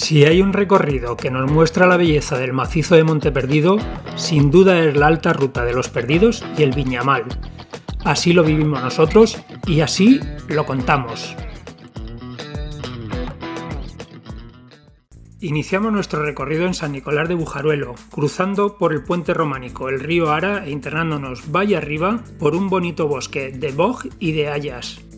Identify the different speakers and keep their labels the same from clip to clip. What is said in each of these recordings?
Speaker 1: Si hay un recorrido que nos muestra la belleza del macizo de Monte Perdido, sin duda es la alta ruta de los Perdidos y el Viñamal. Así lo vivimos nosotros y así lo contamos. Iniciamos nuestro recorrido en San Nicolás de Bujaruelo, cruzando por el puente románico, el río Ara e internándonos valle arriba por un bonito bosque de boj y de hayas.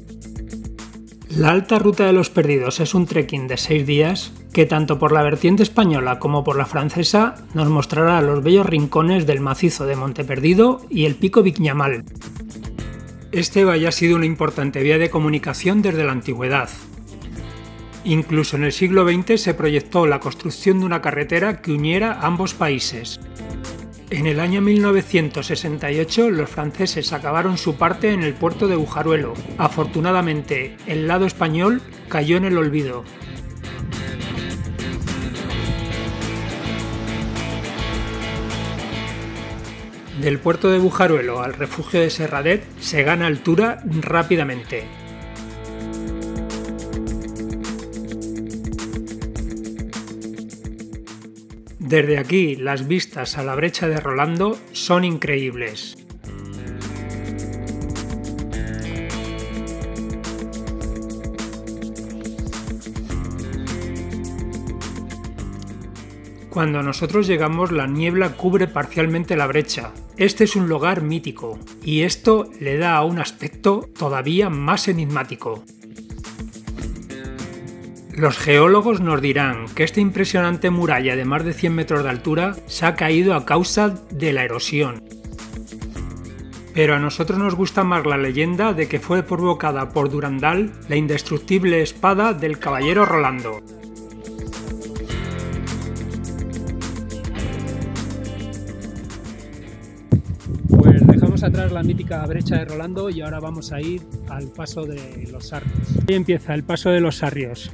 Speaker 1: La Alta Ruta de los Perdidos es un trekking de 6 días que tanto por la vertiente española como por la francesa nos mostrará los bellos rincones del macizo de Monte Perdido y el pico Viñamal. Este valle ha sido una importante vía de comunicación desde la antigüedad. Incluso en el siglo XX se proyectó la construcción de una carretera que uniera ambos países. En el año 1968 los franceses acabaron su parte en el puerto de Bujaruelo. Afortunadamente, el lado español cayó en el olvido. Del puerto de Bujaruelo al refugio de Serradet se gana altura rápidamente. Desde aquí las vistas a la brecha de Rolando son increíbles. Cuando nosotros llegamos la niebla cubre parcialmente la brecha. Este es un lugar mítico y esto le da un aspecto todavía más enigmático. Los geólogos nos dirán que esta impresionante muralla de más de 100 metros de altura se ha caído a causa de la erosión. Pero a nosotros nos gusta más la leyenda de que fue provocada por Durandal la indestructible espada del caballero Rolando. Atrás la mítica brecha de Rolando y ahora vamos a ir al paso de los Sarrios. Ahí empieza el paso de los Sarrios.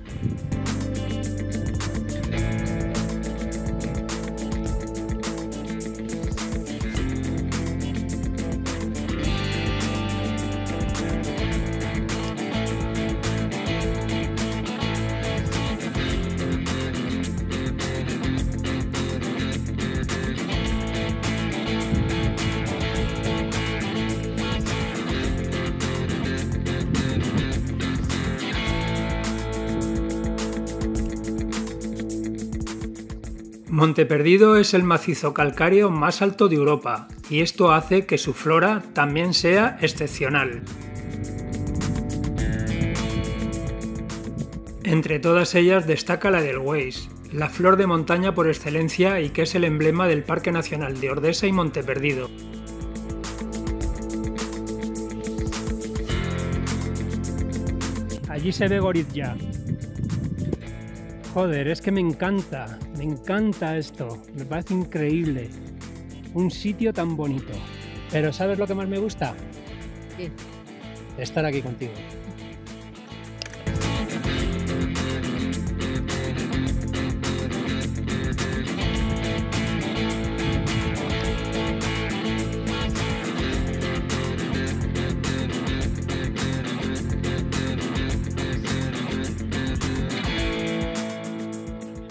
Speaker 1: Monte Perdido es el macizo calcáreo más alto de Europa y esto hace que su flora también sea excepcional. Entre todas ellas destaca la del Weiss, la flor de montaña por excelencia y que es el emblema del Parque Nacional de Ordesa y Monte Perdido. Allí se ve Gorizia, Joder, es que me encanta, me encanta esto, me parece increíble. Un sitio tan bonito. Pero ¿sabes lo que más me gusta?
Speaker 2: ¿Qué?
Speaker 1: Estar aquí contigo.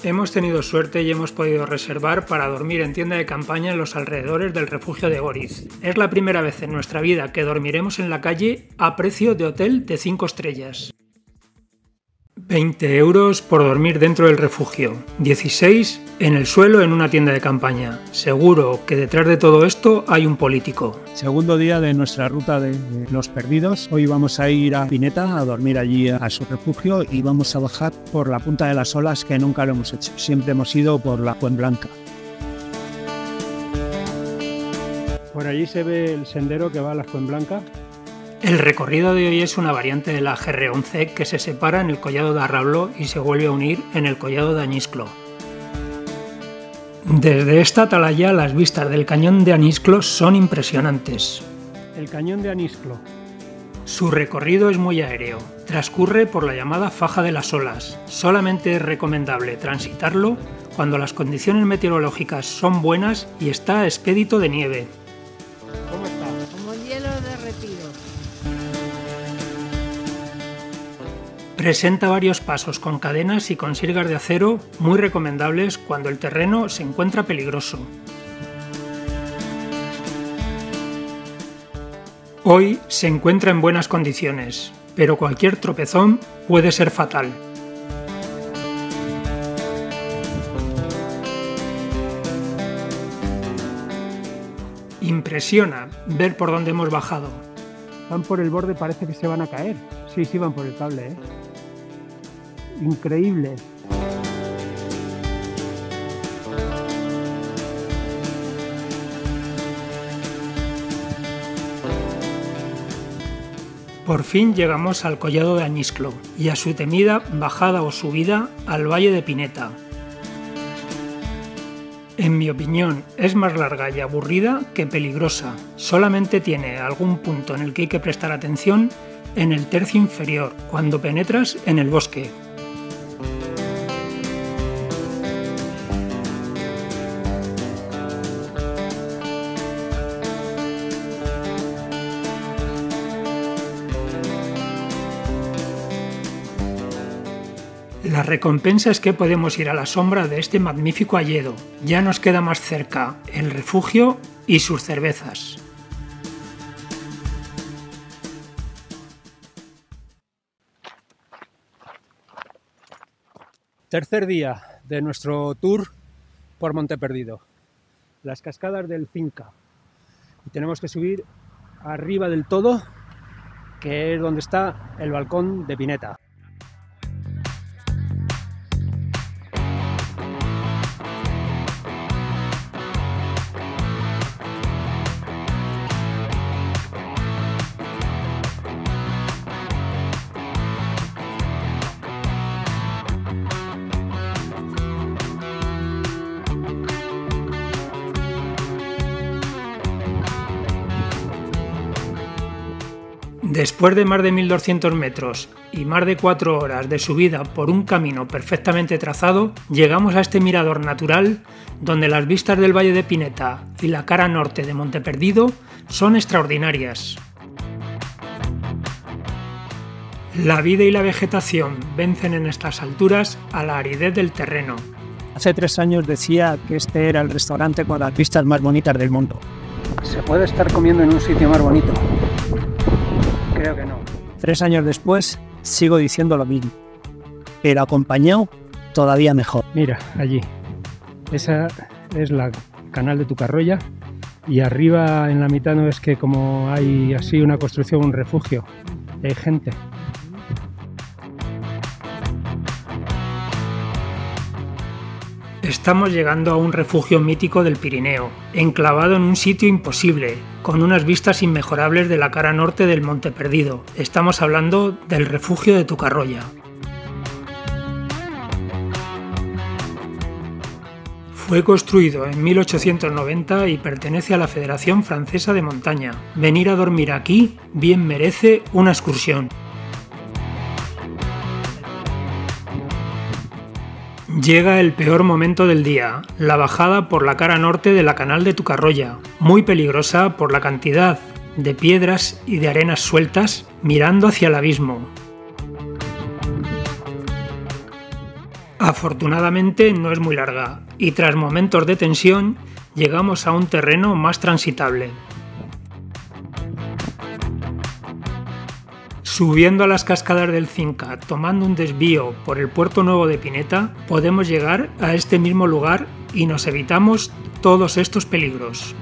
Speaker 1: Hemos tenido suerte y hemos podido reservar para dormir en tienda de campaña en los alrededores del refugio de Goriz. Es la primera vez en nuestra vida que dormiremos en la calle a precio de hotel de 5 estrellas. 20 euros por dormir dentro del refugio, 16 en el suelo en una tienda de campaña. Seguro que detrás de todo esto hay un político.
Speaker 3: Segundo día de nuestra ruta de los perdidos. Hoy vamos a ir a Pineta a dormir allí a su refugio y vamos a bajar por la punta de las olas que nunca lo hemos hecho. Siempre hemos ido por la Blanca.
Speaker 1: Por allí se ve el sendero que va a la Blanca. El recorrido de hoy es una variante de la GR11 que se separa en el collado de Arrablo y se vuelve a unir en el collado de Añisclo. Desde esta atalaya las vistas del cañón de Anisclo son impresionantes. El cañón de Anisclo. Su recorrido es muy aéreo, transcurre por la llamada faja de las olas. Solamente es recomendable transitarlo cuando las condiciones meteorológicas son buenas y está expedito de nieve. Presenta varios pasos con cadenas y con sirgas de acero muy recomendables cuando el terreno se encuentra peligroso. Hoy se encuentra en buenas condiciones, pero cualquier tropezón puede ser fatal. Impresiona ver por dónde hemos bajado.
Speaker 3: Van por el borde, parece que se van a caer. Sí, sí, van por el cable, ¿eh? Increíble.
Speaker 1: Por fin llegamos al collado de Añisclo y a su temida bajada o subida al valle de Pineta. En mi opinión, es más larga y aburrida que peligrosa. Solamente tiene algún punto en el que hay que prestar atención en el tercio inferior, cuando penetras en el bosque. La recompensa es que podemos ir a la sombra de este magnífico hayedo. Ya nos queda más cerca el refugio y sus cervezas.
Speaker 3: Tercer día de nuestro tour por Monte Perdido. Las cascadas del Finca. Y tenemos que subir arriba del todo, que es donde está el balcón de Pineta.
Speaker 1: Después de más de 1200 metros y más de 4 horas de subida por un camino perfectamente trazado, llegamos a este mirador natural donde las vistas del Valle de Pineta y la cara norte de Monte Perdido son extraordinarias. La vida y la vegetación vencen en estas alturas a la aridez del terreno.
Speaker 3: Hace tres años decía que este era el restaurante con las vistas más bonitas del mundo. Se puede estar comiendo en un sitio más bonito. Creo que no. Tres años después sigo diciendo lo mismo, pero acompañado todavía mejor. Mira, allí. Esa es la canal de Tucarroya y arriba en la mitad no es que como hay así una construcción, un refugio. Hay gente.
Speaker 1: Estamos llegando a un refugio mítico del Pirineo, enclavado en un sitio imposible, con unas vistas inmejorables de la cara norte del Monte Perdido. Estamos hablando del refugio de Tucarroya. Fue construido en 1890 y pertenece a la Federación Francesa de Montaña. Venir a dormir aquí bien merece una excursión. Llega el peor momento del día, la bajada por la cara norte de la canal de Tucarroya, muy peligrosa por la cantidad de piedras y de arenas sueltas mirando hacia el abismo. Afortunadamente no es muy larga y tras momentos de tensión llegamos a un terreno más transitable. Subiendo a las cascadas del Cinca, tomando un desvío por el puerto nuevo de Pineta, podemos llegar a este mismo lugar y nos evitamos todos estos peligros.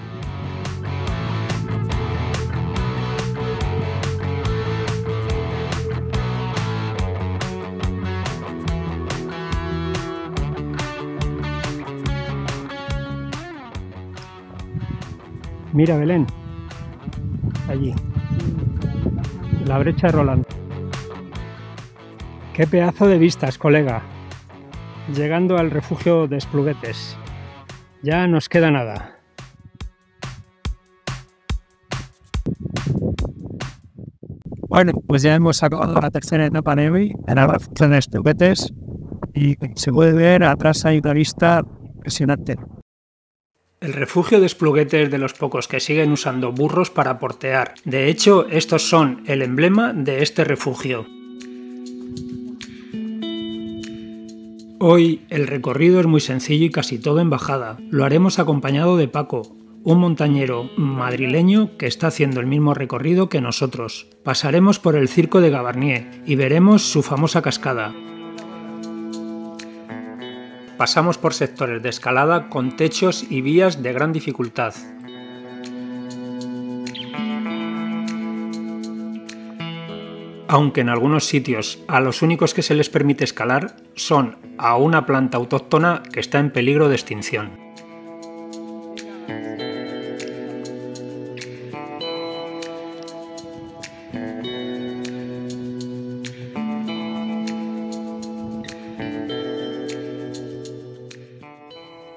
Speaker 3: Mira Belén, allí la brecha de Roland. Qué pedazo de vistas, colega. Llegando al refugio de Espluguetes. Ya nos queda nada. Bueno, pues ya hemos acabado la tercera etapa de hoy en el refugio de Espluguetes y se puede ver atrás hay una vista impresionante.
Speaker 1: El refugio de Espluguete es de los pocos que siguen usando burros para portear. De hecho, estos son el emblema de este refugio. Hoy el recorrido es muy sencillo y casi todo en bajada. Lo haremos acompañado de Paco, un montañero madrileño que está haciendo el mismo recorrido que nosotros. Pasaremos por el circo de Gavarnie y veremos su famosa cascada. Pasamos por sectores de escalada con techos y vías de gran dificultad. Aunque en algunos sitios a los únicos que se les permite escalar son a una planta autóctona que está en peligro de extinción.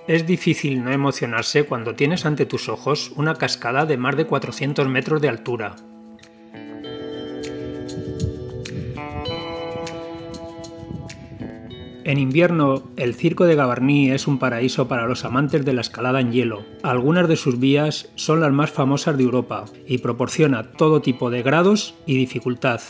Speaker 1: Es difícil no emocionarse cuando tienes ante tus ojos una cascada de más de 400 metros de altura. En invierno, el circo de Gavarní es un paraíso para los amantes de la escalada en hielo. Algunas de sus vías son las más famosas de Europa y proporciona todo tipo de grados y dificultad.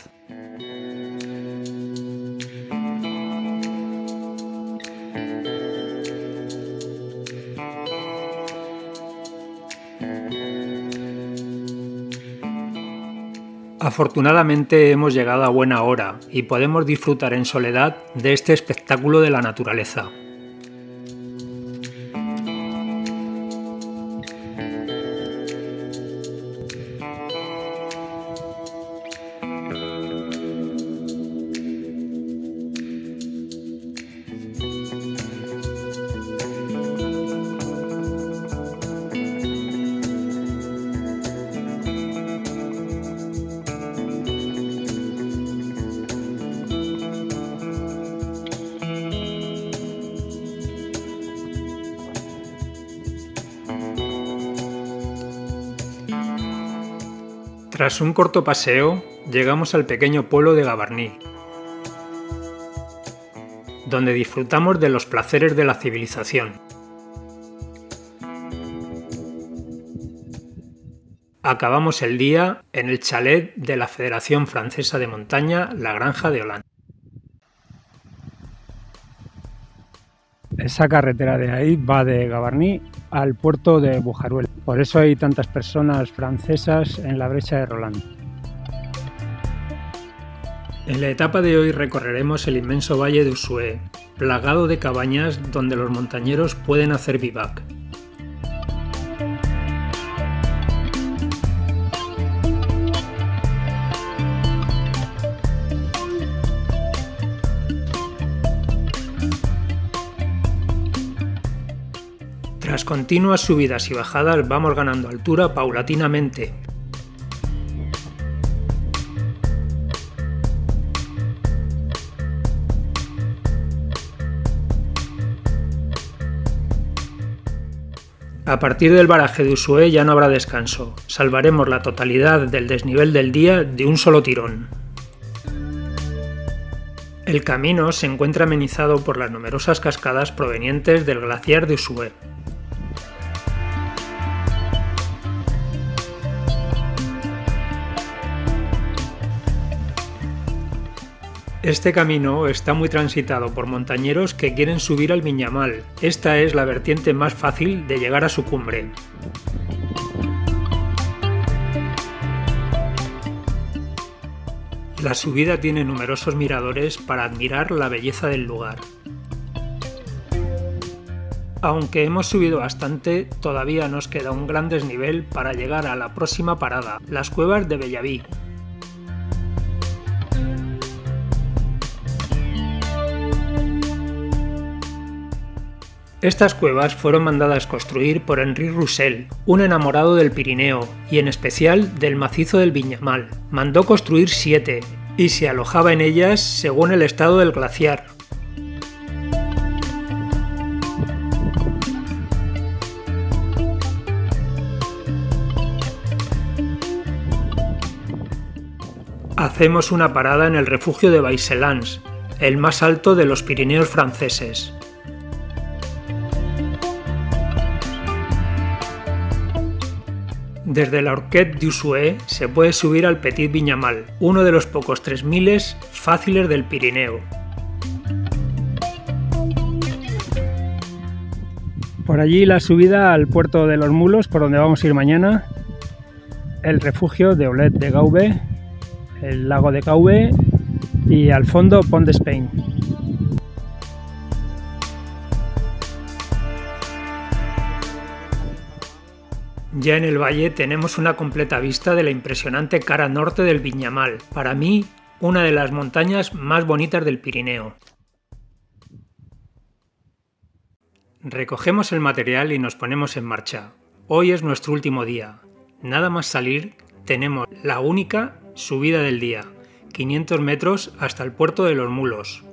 Speaker 1: Afortunadamente hemos llegado a buena hora y podemos disfrutar en soledad de este espectáculo de la naturaleza. Tras un corto paseo, llegamos al pequeño pueblo de Gavarní, donde disfrutamos de los placeres de la civilización. Acabamos el día en el chalet de la Federación Francesa de Montaña, la Granja de Holanda.
Speaker 3: Esa carretera de ahí va de Gavarní al puerto de Bujaruel. Por eso hay tantas personas francesas en la brecha de Roland.
Speaker 1: En la etapa de hoy recorreremos el inmenso valle de Ushuaia, plagado de cabañas donde los montañeros pueden hacer vivac. Tras continuas subidas y bajadas vamos ganando altura paulatinamente. A partir del baraje de Ushuaia ya no habrá descanso. Salvaremos la totalidad del desnivel del día de un solo tirón. El camino se encuentra amenizado por las numerosas cascadas provenientes del glaciar de Ushuaia. Este camino está muy transitado por montañeros que quieren subir al Viñamal. Esta es la vertiente más fácil de llegar a su cumbre. La subida tiene numerosos miradores para admirar la belleza del lugar. Aunque hemos subido bastante, todavía nos queda un gran desnivel para llegar a la próxima parada, las cuevas de Bellaví, Estas cuevas fueron mandadas construir por Henri Roussel, un enamorado del Pirineo y en especial del macizo del Viñamal. Mandó construir siete y se alojaba en ellas según el estado del glaciar. Hacemos una parada en el refugio de Baiselans, el más alto de los Pirineos franceses. Desde la Orquette du se puede subir al Petit Viñamal, uno de los pocos 3000 fáciles del Pirineo. Por allí la subida al puerto de los mulos, por donde vamos a ir mañana, el refugio de Olet de Gaube, el lago de Gaube y al fondo Pont de Spain. Ya en el valle tenemos una completa vista de la impresionante cara norte del Viñamal, para mí una de las montañas más bonitas del Pirineo. Recogemos el material y nos ponemos en marcha. Hoy es nuestro último día. Nada más salir, tenemos la única subida del día, 500 metros hasta el puerto de los Mulos.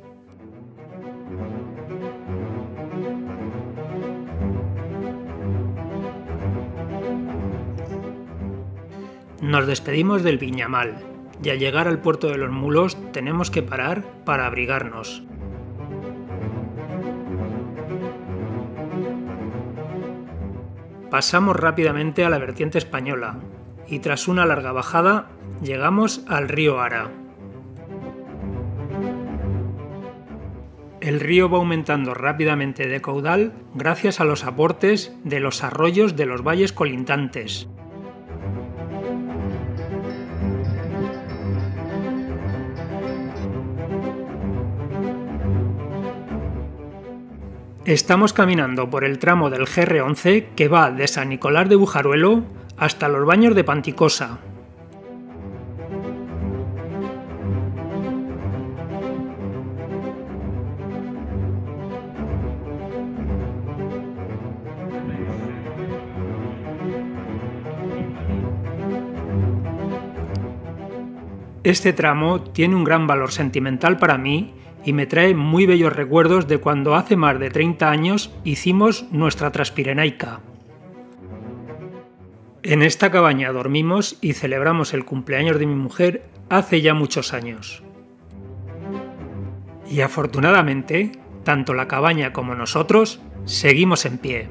Speaker 1: Nos despedimos del Viñamal y al llegar al puerto de los Mulos tenemos que parar para abrigarnos. Pasamos rápidamente a la vertiente española y tras una larga bajada llegamos al río Ara. El río va aumentando rápidamente de caudal gracias a los aportes de los arroyos de los valles colindantes. Estamos caminando por el tramo del GR11 que va de San Nicolás de Bujaruelo hasta los baños de Panticosa. Este tramo tiene un gran valor sentimental para mí y me trae muy bellos recuerdos de cuando hace más de 30 años hicimos nuestra Traspirenaica. En esta cabaña dormimos y celebramos el cumpleaños de mi mujer hace ya muchos años. Y afortunadamente, tanto la cabaña como nosotros seguimos en pie.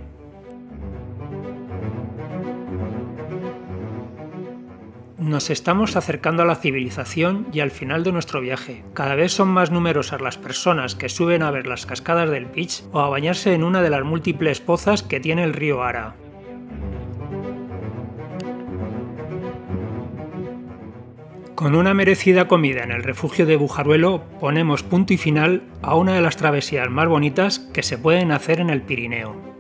Speaker 1: Nos estamos acercando a la civilización y al final de nuestro viaje. Cada vez son más numerosas las personas que suben a ver las cascadas del Beach o a bañarse en una de las múltiples pozas que tiene el río Ara. Con una merecida comida en el refugio de Bujaruelo ponemos punto y final a una de las travesías más bonitas que se pueden hacer en el Pirineo.